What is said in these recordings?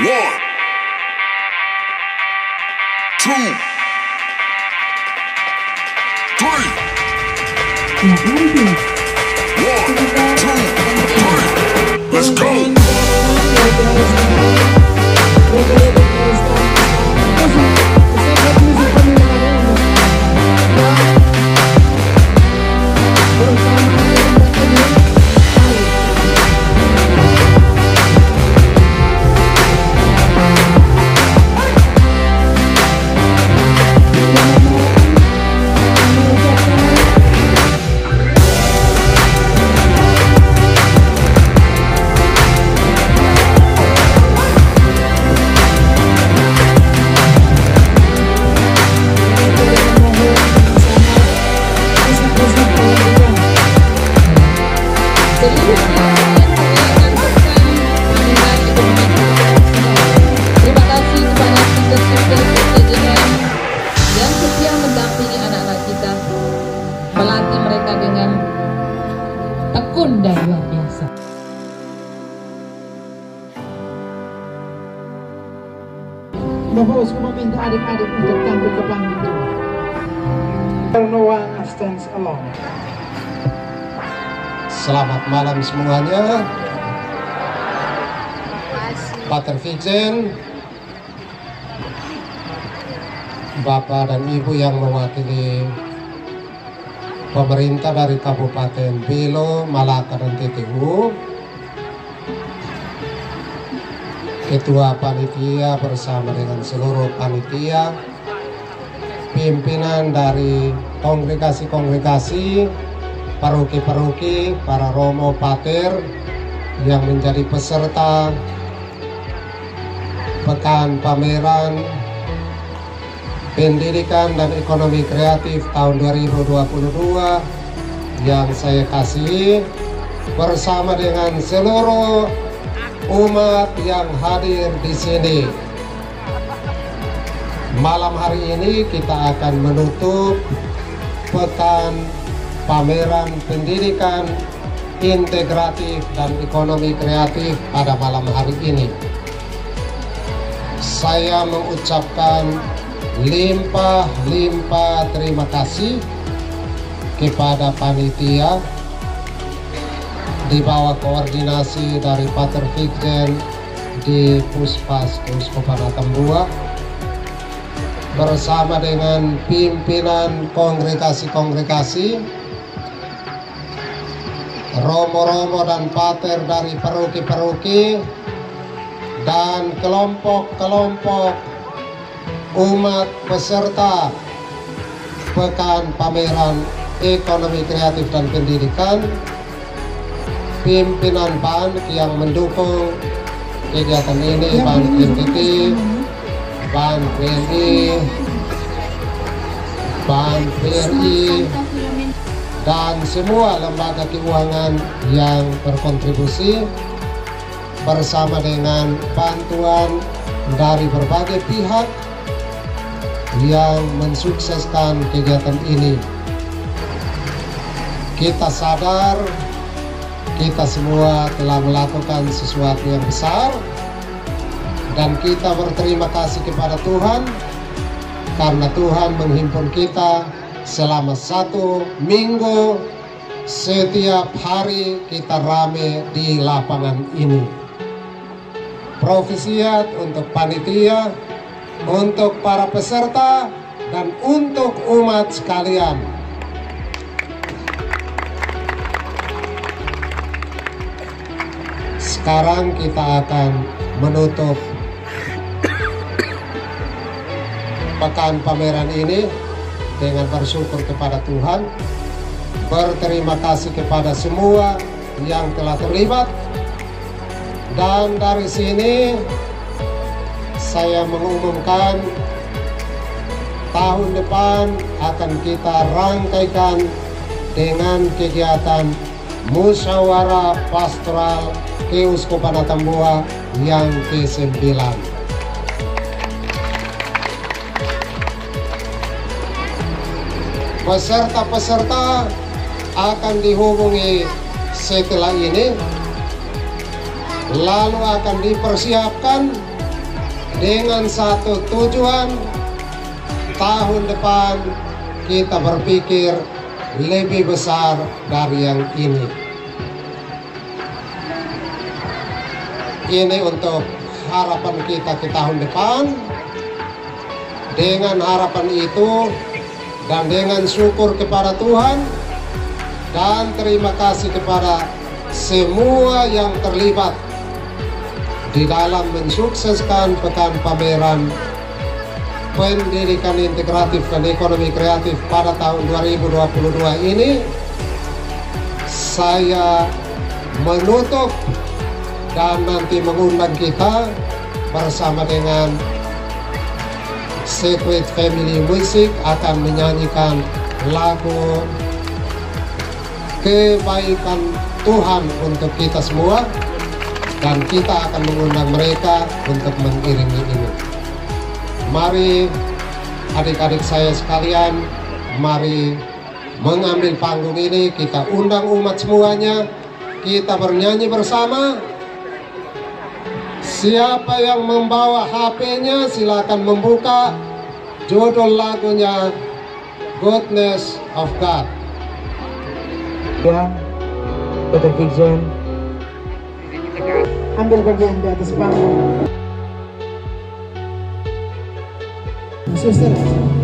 One, two, three. One, two, three. Let's go. Tekun dan luar biasa. Bahos ko meminta adik-adik untuk tampil ke panggung ini. No one stands alone. Selamat malam semuanya. Pater Vijen, Bapak dan Ibu yang mewakili pemerintah dari Kabupaten Belo, Malaka dan TTU, Ketua Panitia bersama dengan seluruh panitia, pimpinan dari kongregasi-kongregasi, paroki-paroki, para romo pater yang menjadi peserta pekan pameran pendidikan dan ekonomi kreatif tahun 2022 yang saya kasihi bersama dengan seluruh umat yang hadir di sini. Malam hari ini kita akan menutup pekan pameran pendidikan integratif dan ekonomi kreatif pada malam hari ini. Saya mengucapkan limpah-limpah terima kasih kepada panitia. Di bawah koordinasi dari Pater Fikjen di Puspas Keuskupan Atambua bersama dengan pimpinan kongregasi-kongregasi romo-romo dan pater dari paroki-paroki dan kelompok-kelompok umat peserta pekan pameran ekonomi kreatif dan pendidikan pimpinan PAN yang mendukung kegiatan ini PAN NTT PAN PNI PAN PRI dan semua lembaga keuangan yang berkontribusi bersama dengan bantuan dari berbagai pihak yang mensukseskan kegiatan ini. Kita sadar kita semua telah melakukan sesuatu yang besar dan kita berterima kasih kepada Tuhan karena Tuhan menghimpun kita selama satu minggu setiap hari kita rame di lapangan ini profisiat untuk panitia untuk para peserta dan untuk umat sekalian. Sekarang kita akan menutup pekan pameran ini dengan bersyukur kepada Tuhan. Berterima kasih kepada semua yang telah terlibat. Dan dari sini saya mengumumkan tahun depan akan kita rangkaikan dengan kegiatan musyawarah pastoral Keuskupan Atambua yang ke-9. Peserta-peserta akan dihubungi setelah ini lalu akan dipersiapkan dengan satu tujuan tahun depan kita berpikir lebih besar dari yang ini. Ini untuk harapan kita ke tahun depan. Dengan harapan itu dan dengan syukur kepada Tuhan dan terima kasih kepada semua yang terlibat di dalam mensukseskan pekan pameran pendidikan integratif dan ekonomi kreatif pada tahun 2022 ini saya menutup dan nanti mengundang kita bersama dengan Secret Family Music akan menyanyikan lagu kebaikan Tuhan untuk kita semua dan kita akan mengundang mereka untuk mengiringi ini. Mari adik-adik saya sekalian, mari mengambil panggung ini, kita undang umat semuanya, kita bernyanyi bersama. Siapa yang membawa HP-nya silakan membuka judul lagunya Goodness of God. Ya, Peter. Ambil bagian di atas panggung. Suster. Oke,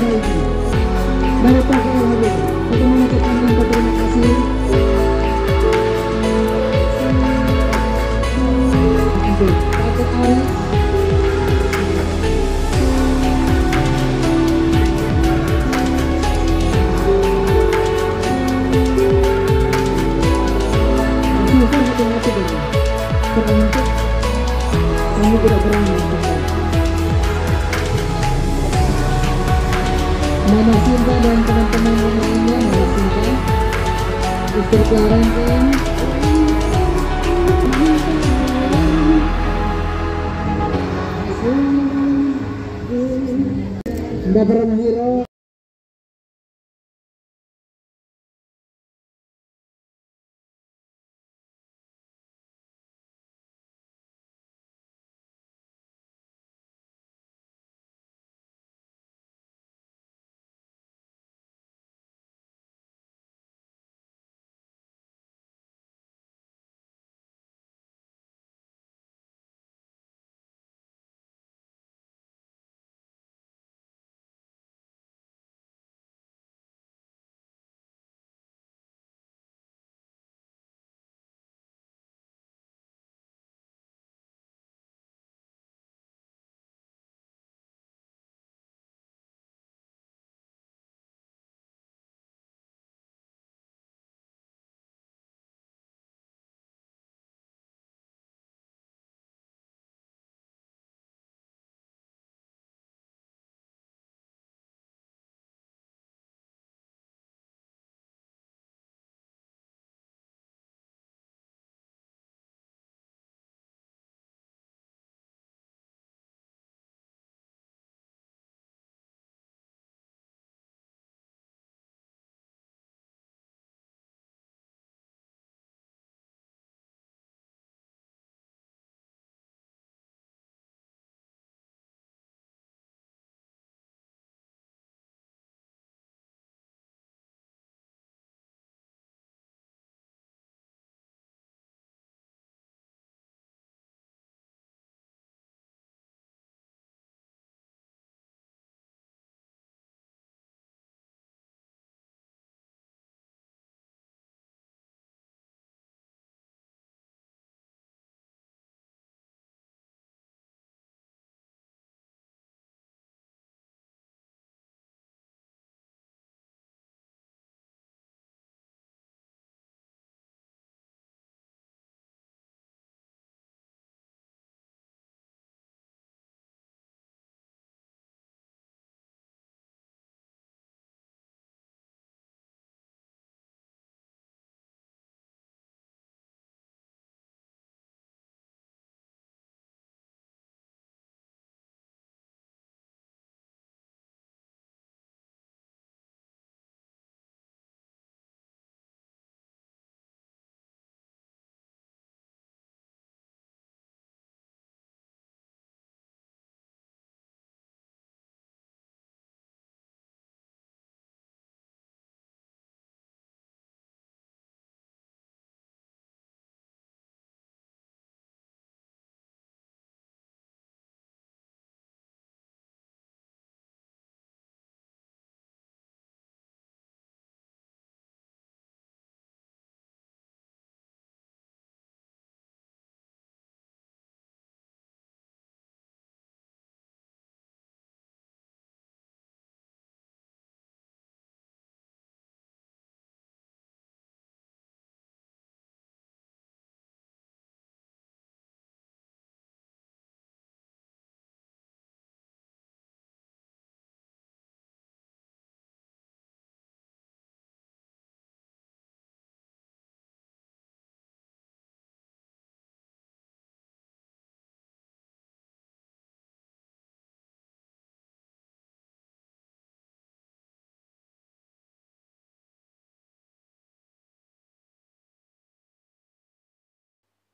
Thank you. Nggak pernah hero.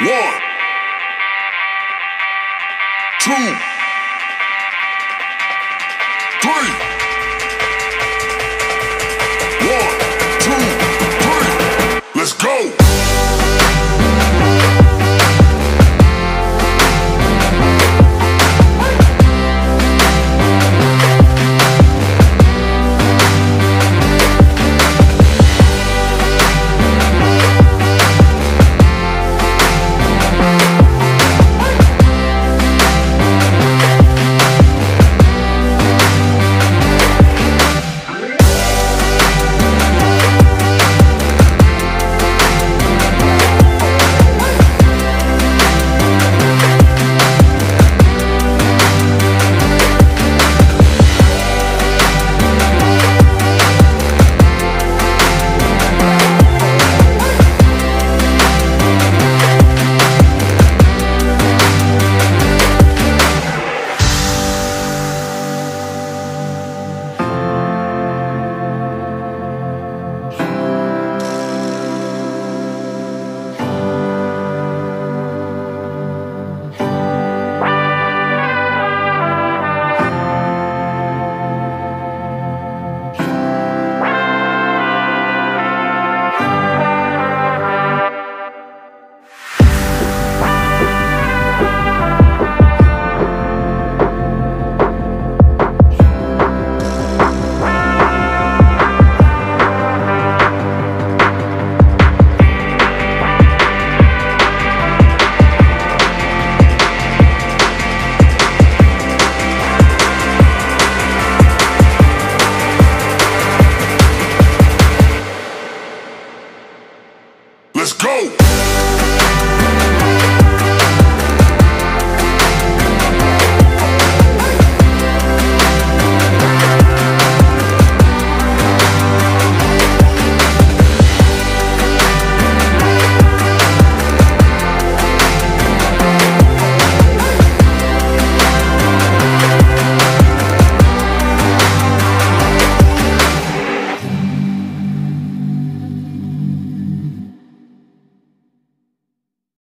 One, two, go!